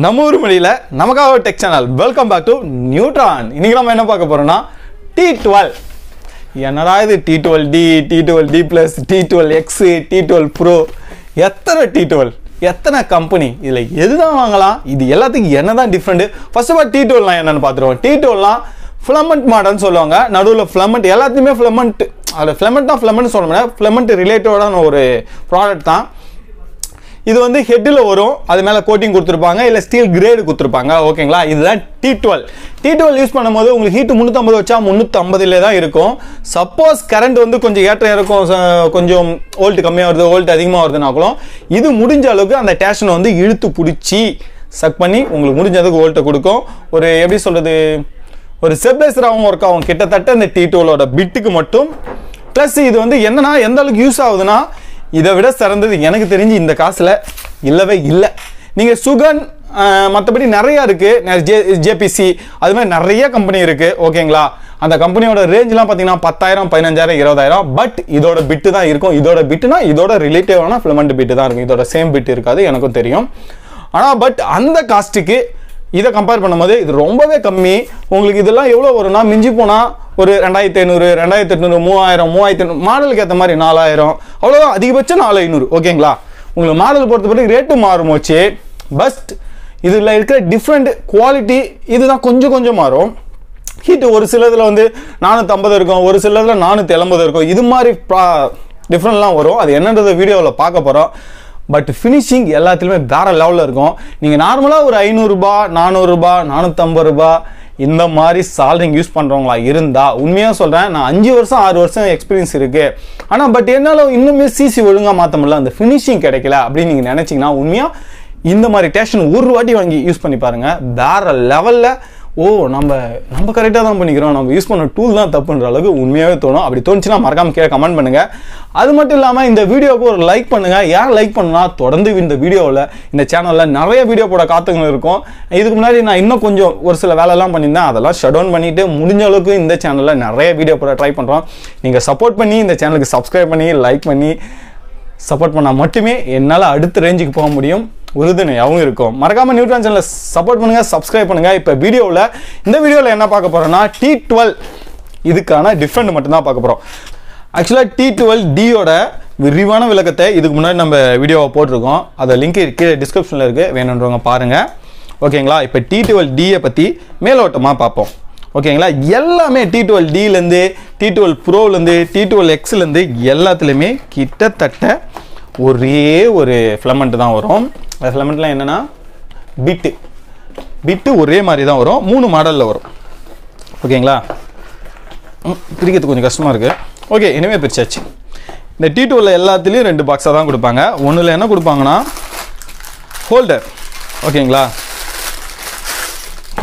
நம்ம ஊர் மொழியில் நமக்காக tech channel welcome back to Neutron இன்றைக்கி நம்ம என்ன பார்க்க போகிறோம்னா டி டுவெல் என்னடா இது T duel T T duel T plus T duel X T duel pro எத்தனை டி டுவெல் எத்தனை கம்பெனி இதில் எது தான் வாங்கலாம்? இது எல்லாத்துக்கும் என்ன தான் different first of all T டுவெல்லாம் என்னென்னு பார்த்துருவோம். டி டுவெல்லாம் ஃபிலமெண்ட் மாடல்னு சொல்லுவாங்க. நடுவில் ஃப்ளமெண்ட் எல்லாத்தையுமே ஃபிலமெண்ட் அதில் ஃபிலமெண்ட்னா தான் சொல்ல சொல்லணும் ஃப்ளமெண்ட் ரிலேட்டடான ஒரு ப்ராடக்ட் தான். இது வந்து ஹெட்டில் வரும். அது மேலே கோட்டிங் கொடுத்துருப்பாங்க. இல்லை ஸ்டீல் கிரேடு கொடுத்துருப்பாங்க. ஓகேங்களா இதுதான் T duel T duel use பண்ணும்போது உங்களுக்கு ஹீட்டு முந்நூற்றம்பது வச்சா முந்நூற்றம்பதுலே தான் இருக்கும். சப்போஸ் கரண்ட் வந்து கொஞ்சம் ஏற்றம் இருக்கும் ச- கொஞ்சம் ஓல்ட் கம்மியாக வருது ஓல்ட் அதிகமாக வருதுனாலும் இது முடிஞ்ச அளவுக்கு அந்த டேஷனை வந்து இழுத்து பிடிச்சி சக் பண்ணி உங்களுக்கு முடிஞ்ச அளவுக்கு ஓல்ட்டை கொடுக்கும். ஒரு எப்படி சொல்கிறது ஒரு ஸ்டெப்லைசராகவும் ஒர்க் ஆகும். கிட்டத்தட்ட இந்த டி டுவெலோட பிட்டுக்கு மட்டும். ப்ளஸ் இது வந்து என்னன்னா எந்த அளவுக்கு யூஸ் ஆகுதுன்னா இதை விட சிறந்தது எனக்கு தெரிஞ்சு இந்த காசில் இல்லவே இல்லை. நீங்கள் சுகன் மற்றபடி நிறையா இருக்குது ஜே ஜேபிசி அது மாதிரி நிறைய கம்பெனி இருக்குது ஓகேங்களா அந்த கம்பெனியோட ரேஞ்செலாம் பார்த்தீங்கன்னா பத்தாயிரம் பதினஞ்சாயிரம் இருபதாயிரம். பட் இதோட பிட்டு தான் இருக்கும். இதோட பிட்டுனா இதோட ரிலேட்டிவான ஃபிலமெண்ட் பிட்டு தான் இருக்கும். இதோட சேம் பிட் இருக்காது எனக்கும் தெரியும். ஆனால் பட் அந்த காஸ்ட்டுக்கு இதை கம்பேர் பண்ணும்போது இது ரொம்பவே கம்மி. உங்களுக்கு இதெல்லாம் எவ்வளோ வரும்னா மிஞ்சி போனால் ஒரு ரெண்டாயிரத்தி ஐநூறு ரெண்டாயிரத்தி எட்நூறு மூவாயிரம் மூவாயிரத்தி ஐநூறு மாடலுக்கு ஏற்ற மாதிரி நாலாயிரம். அவ்வளோதான் அதிகபட்சம் நாலு ஐநூறு ஓகேங்களா? உங்களுக்கு மாடல் பொறுத்த பிறகு ரேட்டு மாறும் வச்சு பஸ்ட் இதில் இருக்கிற டிஃப்ரெண்ட் குவாலிட்டி இதுதான் கொஞ்சம் கொஞ்சம் மாறும். ஹீட்டு ஒரு சிலதில் வந்து நானூற்றம்பது இருக்கும் ஒரு சிலதில் நானூற்றி எண்பது இருக்கும். இது மாதிரி டிஃப்ரெண்ட்லாம் வரும். அது என்னன்றத வீடியோவில் பார்க்க போகிறோம் பட் ஃபினிஷிங் எல்லாத்துலேயுமே வேற லெவலில் இருக்கும். நீங்கள் நார்மலாக ஒரு ஐநூறுரூபா நானூறுரூபா நானூற்றம்பது ரூபா இந்த மாதிரி சால்ரிங் யூஸ் பண்ணுறவங்களா இருந்தால் உண்மையாக சொல்கிறேன் நான் அஞ்சு வருஷம் ஆறு வருஷம் எக்ஸ்பீரியன்ஸ் இருக்குது ஆனால் பட் என்னால் இன்னுமே சிசி ஒழுங்காக மாற்ற முடியல. அந்த ஃபினிஷிங் கிடைக்கல அப்படின்னு நீங்கள் நினச்சிங்கன்னா உண்மையாக இந்த மாதிரி டேஷன் ஒரு வாட்டி வாங்கி யூஸ் பண்ணி பாருங்கள் வேற லெவலில் ஓ நம்ம நம்ம கரெக்டாக தான் பண்ணிக்கிறோம். நம்ம யூஸ் பண்ண டூல் தான் தப்புன்ற அளவுக்கு உண்மையாகவே தோணும். அப்படி தோணுச்சுன்னா மறக்காம கீழே கமெண்ட் பண்ணுங்கள் அது மட்டும் இல்லாமல் இந்த வீடியோவுக்கு ஒரு லைக் பண்ணுங்கள் ஏன் லைக் பண்ணுனா தொடர்ந்து இந்த வீடியோவில் இந்த சேனலில் நிறைய வீடியோ போட காத்துங்க இருக்கும். இதுக்கு முன்னாடி நான் இன்னும் கொஞ்சம் ஒரு சில வேலைலாம் பண்ணியிருந்தேன். அதெல்லாம் ஷட் டவுன் பண்ணிவிட்டு முடிஞ்ச அளவுக்கு இந்த சேனலில் நிறைய வீடியோ போட ட்ரை பண்ணுறோம் நீங்கள் சப்போர்ட் பண்ணி இந்த சேனலுக்கு சப்ஸ்கிரைப் பண்ணி லைக் பண்ணி சப்போர்ட் பண்ணால் மட்டுமே என்னால் அடுத்த ரேஞ்சுக்கு போக முடியும். உறுதுணையாகவும் இருக்கும். மறக்காம நியூட்ரான் சேனலை சப்போர்ட் பண்ணுங்கள் சப்ஸ்கிரைப் பண்ணுங்கள் இப்போ வீடியோவில் இந்த வீடியோவில் என்ன பார்க்க போகிறோன்னா டி டுவெல் இதுக்கான டிஃப்ரெண்ட் மட்டும்தான் பார்க்க போகிறோம் ஆக்சுவலாக டி டுவெல் டியோட விரிவான விளக்கத்தை இதுக்கு முன்னாடி நம்ம வீடியோவை போட்டிருக்கோம். அதை லிங்க் கீழே டிஸ்கிரிப்ஷனில் இருக்குது வேணுன்றவங்க பாருங்கள் ஓகேங்களா? இப்போ டி டுவெல் டியை பற்றி மேலோட்டமாக பார்ப்போம். ஓகேங்களா? எல்லாமே டி டுவெல் டிலேருந்து டி டுவெல் ப்ரோலேருந்து டி டுவெல் எக்ஸ்லேருந்து எல்லாத்துலேயுமே கிட்டத்தட்ட ஒரே ஒரு ஃபிலமெண்ட் தான் வரும். அந்த ஃபிலமெண்ட்லாம் என்னென்னா பிட்டு பிட்டு ஒரே மாதிரி தான் வரும். மூணு மாடலில் வரும். ஓகேங்களா? பிரிக்கிறது கொஞ்சம் கஷ்டமாக இருக்குது ஓகே இனிமே பிரிச்சாச்சு. இந்த டி டூவில் எல்லாத்துலேயும் ரெண்டு பாக்ஸாக தான் கொடுப்பாங்க. ஒன்றில் என்ன கொடுப்பாங்கன்னா ஹோல்டர் ஓகேங்களா?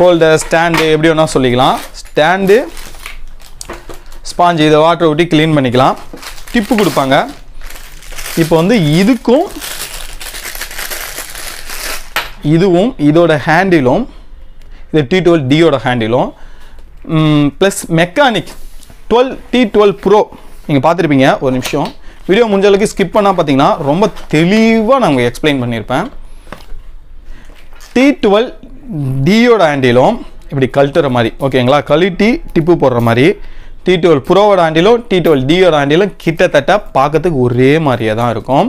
ஹோல்டர் ஸ்டாண்டு எப்படி வேணால் சொல்லிக்கலாம். ஸ்டாண்டு ஸ்பாஞ்சு இதை வாட்டர் ஊட்டி க்ளீன் பண்ணிக்கலாம். டிப்பு கொடுப்பாங்க. இப்போ வந்து இதுக்கும் இதுவும் இதோட ஹேண்டிலும் இது டி டுவெல் டியோட ஹேண்டிலும் plus mechanic duel T duel pro நீங்கள் பார்த்துருப்பீங்க ஒரு நிமிஷம். வீடியோ முடிஞ்ச அளவுக்கு ஸ்கிப் பண்ணால் பார்த்தீங்கன்னா ரொம்ப தெளிவாக நான் உங்களுக்கு எக்ஸ்பிளைன் பண்ணியிருப்பேன் டி டுவெல் டியோட ஹேண்டிலும் இப்படி கழட்டுற மாதிரி ஓகேங்களா கழட்டி டிப்பு போடுற மாதிரி. டி டுவெல் ப்ரோவோட ஆண்டிலும் டி டுவெல் டியோட ஆண்டிலும் கிட்டத்தட்ட பார்க்கறதுக்கு ஒரே மாதிரியே தான் இருக்கும்.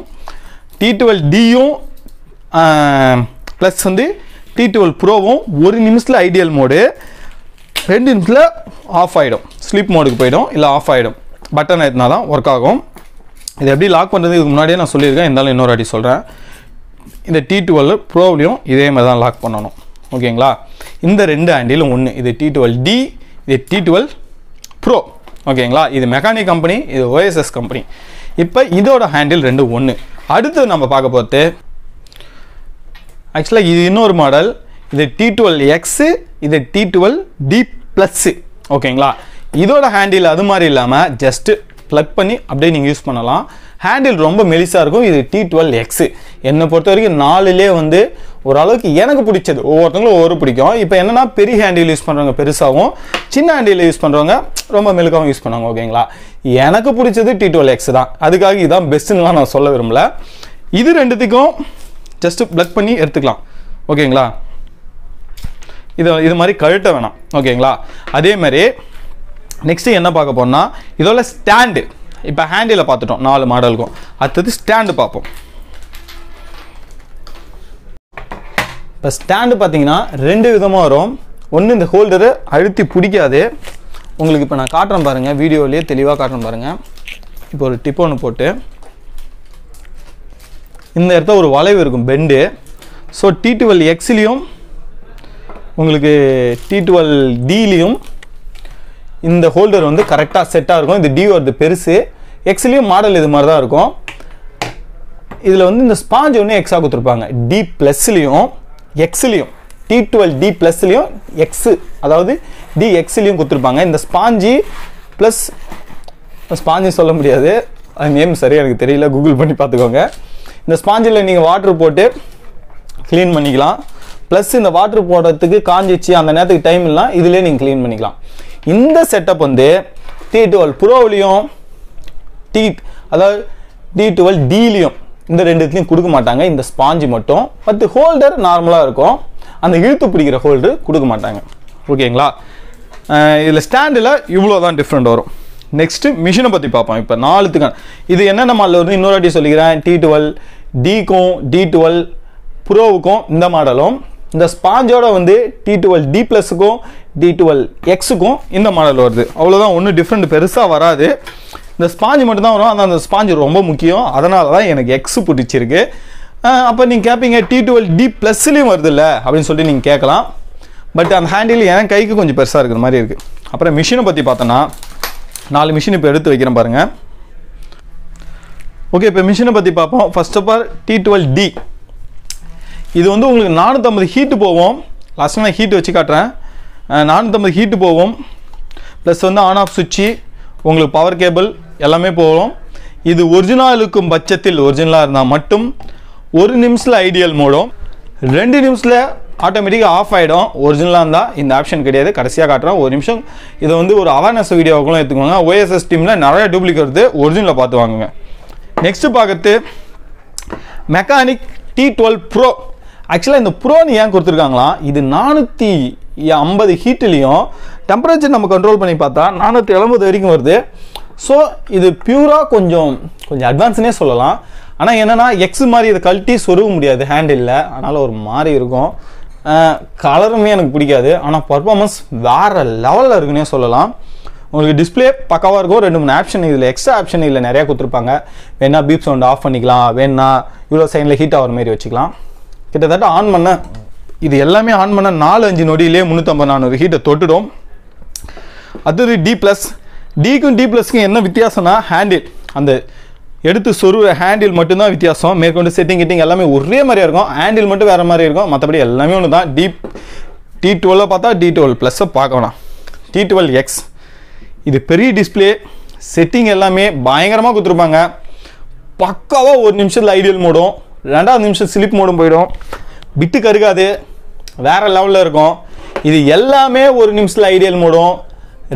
டி டுவெல் டியும் ப்ளஸ் வந்து டி டுவெல் ப்ரோவும் ஒரு நிமிஷத்தில் ஐடியல் மோடு ரெண்டு நிமிஷத்தில் ஆஃப் ஆகிடும் ஸ்லீப் மோடுக்கு போயிடும். இல்லை ஆஃப் ஆகிடும் பட்டன் ஏற்றினா தான் ஒர்க் ஆகும். இது எப்படி லாக் பண்ணுறது இதுக்கு முன்னாடியே நான் சொல்லியிருக்கேன். இருந்தாலும் இன்னொரு அடி சொல்கிறேன் இந்த டி டுவெல் ப்ரோவிலையும் இதே மாதிரி தான் லாக் பண்ணணும். ஓகேங்களா? இந்த ரெண்டு ஹேண்டிலும் ஒன்று இது டி டுவெல் டி இது டி டுவெல் ப்ரோ ஓகேங்களா? இது மெக்கானிக் கம்பெனி இது ஓஎஸ்எஸ் கம்பெனி இப்போ இதோட ஹேண்டில் ரெண்டு ஒன்று அடுத்து நம்ம பார்க்க போகிறது ஆக்சுவலாக இது இன்னொரு மாடல் இது டி டுவெல் எக்ஸு இது டி டுவெல் டி ப்ளஸ்ஸு ஓகேங்களா இதோட ஹேண்டில் அது மாதிரி இல்லாமல் ஜஸ்ட்டு ப்ளக் பண்ணி அப்படியே நீங்கள் யூஸ் பண்ணலாம். ஹேண்டில் ரொம்ப மெலிசாக இருக்கும். இது டி டுவெல் எக்ஸு என்னை பொறுத்த வரைக்கும் நாலுலே வந்து ஓரளவுக்கு எனக்கு பிடிச்சது. ஒவ்வொருத்தங்களும் ஒவ்வொரு பிடிக்கும். இப்போ என்னன்னா பெரிய ஹேண்டில் யூஸ் பண்ணுறவங்க பெருசாகவும் சின்ன ஹேண்டில் யூஸ் பண்ணுறவங்க ரொம்ப மெழுக்காகவும் யூஸ் பண்ணுவாங்க. ஓகேங்களா எனக்கு பிடிச்சது டி டுவெல் எக்ஸ் தான். அதுக்காக இதுதான் பெஸ்ட்டுலாம் நான் சொல்ல விரும்பல. இது ரெண்டுத்துக்கும் ஜஸ்ட்டு ப்ளக் பண்ணி எடுத்துக்கலாம். ஓகேங்களா? இது இது மாதிரி கழுட்ட வேணாம். ஓகேங்களா? அதே மாதிரி நெக்ஸ்ட்டு என்ன பார்க்க போனால் இதோட ஸ்டாண்டு இப்போ ஹேண்டில் பார்த்துட்டோம். நாலு மாடலுக்கும். அடுத்தது ஸ்டாண்டு பார்ப்போம். இப்போ ஸ்டாண்டு பார்த்தீங்கன்னா ரெண்டு விதமாக வரும். ஒன்று இந்த ஹோல்டரு அழுத்தி பிடிக்காது. உங்களுக்கு இப்போ நான் காட்டுறேன் பாருங்கள் வீடியோலேயே தெளிவாக காட்டுறேன் பாருங்கள் இப்போ ஒரு டிப் ஒன்று போட்டு இந்த இடத்துல ஒரு வளைவு இருக்கும் பெண்டு ஸோ டி டுவெல் எக்ஸ்லேயும் உங்களுக்கு டி டுவெல் டிலையும் இந்த ஹோல்டர் வந்து கரெக்டாக செட்டாக இருக்கும். இது டி வருது பெருசு. எக்ஸ்லேயும் மாடல் இது மாதிரி தான் இருக்கும். இதில் வந்து இந்த ஸ்பாஞ்ச் ஒன்று எக்ஸாக கொடுத்துருப்பாங்க. டி ப்ளஸ்லேயும் எக்ஸ்லேயும் டி டுவெல் டி ப்ளஸ்லேயும் எக்ஸு அதாவது டி எக்ஸ்லேயும் கொடுத்துருப்பாங்க. இந்த ஸ்பாஞ்சி ப்ளஸ் ஸ்பாஞ்சி சொல்ல முடியாது. அது நேம் சரியாக எனக்கு தெரியல. கூகுள் பண்ணி பார்த்துக்கோங்க. இந்த ஸ்பாஞ்சில் நீங்கள் வாட்ரு போட்டு க்ளீன் பண்ணிக்கலாம். ப்ளஸ் இந்த வாட்ரு போடுறதுக்கு காஞ்சிச்சு அந்த நேரத்துக்கு டைம் இல்லை இதுலேயே நீங்கள் க்ளீன் பண்ணிக்கலாம். இந்த செட்டப் வந்து டி டுவெல் ப்ரோவிலையும் டி அதாவது டி டுவெல் டிலையும் இந்த ரெண்டுத்துலையும் கொடுக்க மாட்டாங்க. இந்த ஸ்பாஞ்சு மட்டும். பத்து ஹோல்டர் நார்மலாக இருக்கும். அந்த இழுத்து பிடிக்கிற ஹோல்டர் கொடுக்க மாட்டாங்க. ஓகேங்களா இதில் ஸ்டாண்டில் இவ்வளோ தான் டிஃப்ரெண்ட் வரும். நெக்ஸ்ட்டு மிஷினை பற்றி பார்ப்போம். இப்போ நாலுத்துக்கான இது என்னென்ன மாடல் வருது இன்னொரு வாட்டி சொல்லிக்கிறேன். டி டுவெல் டிக்கும் டி டுவெல் ப்ரோவுக்கும் இந்த மாடலும். இந்த ஸ்பாஞ்சோட வந்து டி டுவெல் டி ப்ளஸுக்கும் டி டுவெல் எக்ஸுக்கும் இந்த மாடல் வருது. அவ்வளோதான் ஒன்றும் டிஃப்ரெண்ட் பெருசாக வராது. இந்த ஸ்பாஞ்சு மட்டும்தான் வரும். ஆனால் அந்த ஸ்பாஞ்சு ரொம்ப முக்கியம். அதனால தான் எனக்கு எக்ஸ் பிடிச்சிருக்கு. அப்போ நீங்கள் கேட்பீங்க டி டுவெல் டி ப்ளஸ்லேயும் வருதுல்ல அப்படின்னு சொல்லிட்டு நீங்கள் கேட்கலாம். பட் அந்த ஹேண்டில் என் கைக்கு கொஞ்சம் பெருசாக இருக்கிற மாதிரி இருக்குது அப்புறம் மிஷினை பற்றி பார்த்தோன்னா நாலு மிஷின் இப்போ எடுத்து வைக்கிறேன் பாருங்கள் ஓகே இப்போ மிஷினை பற்றி பார்ப்போம். First of all T duel T இது வந்து உங்களுக்கு நானூற்றம்பது ஹீட்டு போவோம் லாஸ்ட்டாக நான் ஹீட் வச்சு காட்டுறேன். நானூற்றம்பது ஹீட்டு போகும். ப்ளஸ் வந்து ஆன் ஆஃப் சுவிட்சு. உங்களுக்கு பவர் கேபிள் எல்லாமே போகும். இது ஒரிஜினல் இருக்கும் பட்சத்தில் ஒரிஜினலாக இருந்தால் மட்டும் ஒரு நிமிஷத்தில் ஐடியல் மோடும். ரெண்டு நிமிஷத்தில் ஆட்டோமேட்டிக்காக ஆஃப் ஆகிடும் ஒரிஜினலாக இருந்தால் இந்த ஆப்ஷன் கிடையாது. கடைசியாக காட்டுறோம் ஒரு நிமிஷம். இதை வந்து ஒரு அவேர்னஸ் வீடியோவுக்குலாம் எடுத்துக்கோங்க. ஓஎஸ்எஸ் டீமில் நிறைய டூப்ளிகேட் வருது ஒரிஜினலை பார்த்து வாங்குங்க. நெக்ஸ்ட்டு பார்க்குறது மெக்கானிக் டி டுவெல் ப்ரோ ஆக்சுவலாக இந்த ப்ரோன்னு ஏன் கொடுத்துருக்காங்களா? இது நானூற்றி ஐம்பது ஹீட்லேயும் டெம்பரேச்சர் நம்ம கண்ட்ரோல் பண்ணி பார்த்தா நானூற்றி எழுபது வரைக்கும் வருது. ஸோ இது பியூராக கொஞ்சம் கொஞ்சம் அட்வான்ஸ்னே சொல்லலாம். ஆனால் என்னென்னா எக்ஸ் மாதிரி இதை கழட்டி சொருக முடியாது ஹேண்டிலில் அதனால் ஒரு மாதிரி இருக்கும். கலருமே எனக்கு பிடிக்காது. ஆனால் பர்ஃபார்மன்ஸ் வேறு லெவலில் இருக்குன்னே சொல்லலாம். உங்களுக்கு டிஸ்பிளே பக்காவாக இருக்கும் ரெண்டு மூணு ஆப்ஷன் இதில் எக்ஸ்ட்ரா ஆப்ஷன் இதில் நிறையா கொடுத்துருப்பாங்க. வேணா பீப் சவுண்ட் ஆஃப் பண்ணிக்கலாம். வேணா இவ்வளோ சைனில் ஹீட் ஆகிற மாதிரி வச்சுக்கலாம். கிட்டத்தட்ட ஆன் பண்ண இது எல்லாமே ஆன் பண்ண நாலு அஞ்சு நொடியிலே முந்நூற்றம்பது நானூறு ஹீட்டை தொட்டுடும். அடுத்தது டி ப்ளஸ் டிக்கும் டி ப்ளஸ்க்கும் என்ன வித்தியாசம்னா ஹேண்டில் அந்த எடுத்து சொருவ ஹேண்டில் மட்டும்தான் வித்தியாசம். மேற்கொண்டு செட்டிங் கிட்டிங் எல்லாமே ஒரே மாதிரியா இருக்கும். ஹேண்டில் மட்டும் வேறு மாதிரி இருக்கும். மற்றபடி எல்லாமே ஒன்று தான் டி டி டுவெல்லை பார்த்தா டி டுவெல் ப்ளஸ்ஸை பார்க்கணும் டி டுவெல் எக்ஸ் இது பெரிய டிஸ்பிளே செட்டிங் எல்லாமே பயங்கரமாக கொடுத்துருப்பாங்க. பக்காவாக ஒரு நிமிஷத்தில் ஐடியல் மூடும் ரெண்டாவது நிமிஷம் ஸ்லிப் மூடும் போயிடும். பிட்டு கருகாது. வேறு லெவலில் இருக்கும். இது எல்லாமே ஒரு நிமிஷத்தில் ஐடியல் மூடும்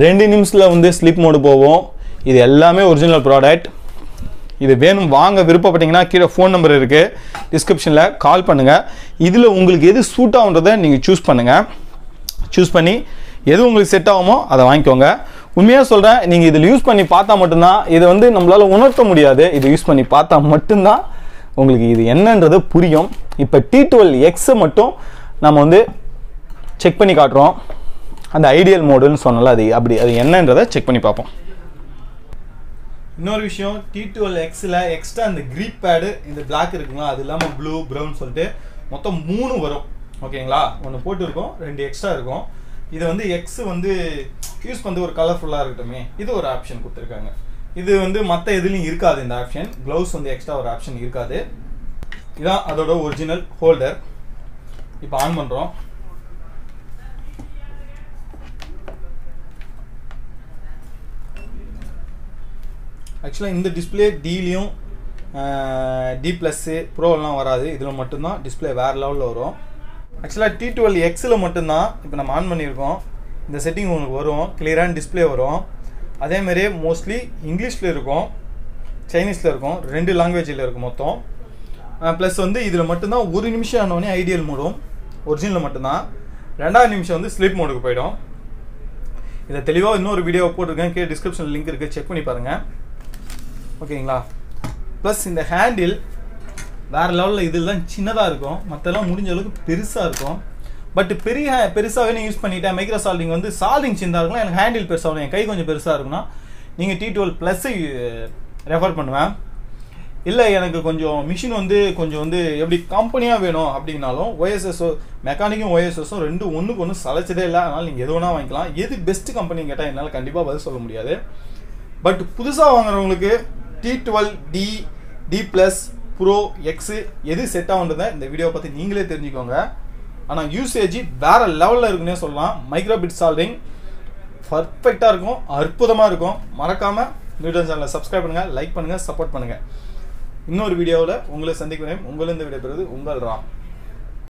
ரெண்டு நிமிஷத்தில் வந்து ஸ்லிப் மோடு போகும். இது எல்லாமே ஒரிஜினல் ப்ராடக்ட் இது வேணும் வாங்க விருப்பப்பட்டீங்கன்னா கீழே ஃபோன் நம்பர் இருக்குது டிஸ்கிரிப்ஷனில் கால் பண்ணுங்கள் இதில் உங்களுக்கு எது சூட் ஆகுன்றதை நீங்கள் சூஸ் பண்ணுங்கள் சூஸ் பண்ணி எது உங்களுக்கு செட் ஆகுமோ அதை வாங்கிக்கோங்க. உண்மையாக சொல்கிறேன் நீங்கள் இதில் யூஸ் பண்ணி பார்த்தா மட்டும்தான் இதை வந்து நம்மளால் உணர்த்த முடியாது. இதை யூஸ் பண்ணி பார்த்தா மட்டும்தான் உங்களுக்கு இது என்னன்றது புரியும். இப்போ டி டுவெல் எக்ஸை மட்டும் நம்ம வந்து செக் பண்ணி காட்டுறோம். அந்த ஐடியல் மோடுன்னு சொன்னால அது அப்படி அது என்னன்றதை செக் பண்ணி பார்ப்போம். இன்னொரு விஷயம் டி டுவெல் எக்ஸில் எக்ஸ்ட்ரா இந்த க்ரீப் பேடு இந்த பிளாக் இருக்குங்களா அது இல்லாமல் ப்ளூ ப்ரௌன் சொல்லிட்டு மொத்தம் மூணு வரும். ஓகேங்களா ஒன்று போட்டிருக்கோம் ரெண்டு எக்ஸ்ட்ரா இருக்கும். இது வந்து எக்ஸ் வந்து யூஸ் பண்ணி ஒரு கலர்ஃபுல்லாக இருக்கட்டுமே இது ஒரு ஆப்ஷன் கொடுத்துருக்காங்க. இது வந்து மற்ற எதுலையும் இருக்காது இந்த ஆப்ஷன் க்ளவுஸ் வந்து எக்ஸ்ட்ரா ஒரு ஆப்ஷன் இருக்காது. இதான் அதோட ஒரிஜினல் ஹோல்டர் இப்போ ஆன் பண்ணுறோம் ஆக்சுவலாக இந்த டிஸ்பிளே டிலையும் டி ப்ளஸ்ஸு ப்ரோலாம் வராது. இதில் மட்டும்தான் டிஸ்பிளே வேறு லெவலில் வரும். ஆக்சுவலாக டி டுவெல் எக்ஸில் மட்டும்தான் இப்போ நம்ம ஆன் பண்ணியிருக்கோம். இந்த செட்டிங் உங்களுக்கு வரும். கிளியரான டிஸ்பிளே வரும். அதேமாரி மோஸ்ட்லி இங்கிலீஷில் இருக்கும். சைனீஸில் இருக்கும். ரெண்டு லாங்குவேஜில் இருக்கும் மொத்தம். ப்ளஸ் வந்து இதில் மட்டும்தான் ஒரு நிமிஷம் ஆனோடனே ஐடியல் மூடும் ஒரிஜினலில் மட்டும்தான். ரெண்டாவது நிமிஷம் வந்து ஸ்லீப் மோடுக்கு போயிடும். இதை தெளிவாக இன்னொரு வீடியோ போட்டிருக்கேன். கீழே டிஸ்கிரிப்ஷன் லிங்க் இருக்குது செக் பண்ணி பாருங்கள் ஓகேங்களா? ப்ளஸ் இந்த ஹேண்டில் வேறு லெவலில் இதெல்லாம் சின்னதாக இருக்கும். மற்றெல்லாம் முடிஞ்ச அளவுக்கு பெருசாக இருக்கும். பட் பெரிய பெருசாகவே நீங்கள் யூஸ் பண்ணிட்டேன் மைக்ரோ சால்டிங் வந்து சால்டிங் சின்னதாக இருக்கும் எனக்கு ஹேண்டில் பெருசாக என் கை கொஞ்சம் பெருசாக இருக்குன்னா நீங்கள் டி டுவெல் ப்ளஸ்ஸை ரெஃபர் பண்ணுவேன். இல்லை எனக்கு கொஞ்சம் மிஷின் வந்து கொஞ்சம் வந்து எப்படி கம்பெனியாக வேணும் அப்படின்னாலும் ஒய்எஸ்எஸ்ஓ மெக்கானிக்கும் ஒய்எஸ்எஸும் ரெண்டு ஒன்றுக்கு ஒன்று சளைச்சதே இல்லை. அதனால் நீங்கள் எது வேணால் வாங்கிக்கலாம். எது பெஸ்ட் கம்பெனி கேட்டால் என்னால் கண்டிப்பாக பதில் சொல்ல முடியாது. பட் புதுசாக வாங்குறவங்களுக்கு T duel T T plus pro X எது செட் ஆகுன்றதை இந்த வீடியோவை பற்றி நீங்களே தெரிஞ்சுக்கோங்க. ஆனால் யூசேஜ் வேறு லெவலில் இருக்குன்னே சொல்லலாம். மைக்ரோபிட் சால்விங் பர்ஃபெக்டாக இருக்கும் அற்புதமாக இருக்கும். மறக்காமல் நியூட்டன் சேனலை சப்ஸ்கிரைப் பண்ணுங்கள் லைக் பண்ணுங்கள் சப்போர்ட் பண்ணுங்கள் இன்னொரு வீடியோவில் உங்களை சந்திக்கிறேன். உங்களிருந்து விடைபெறுவது உங்கள் ராம்.